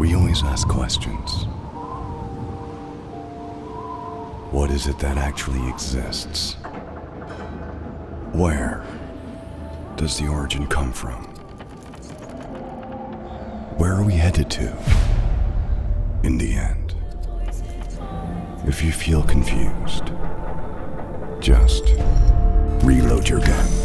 We always ask questions. What is it that actually exists? Where does the origin come from? Where are we headed to? In the end. If you feel confused, just reload your gun.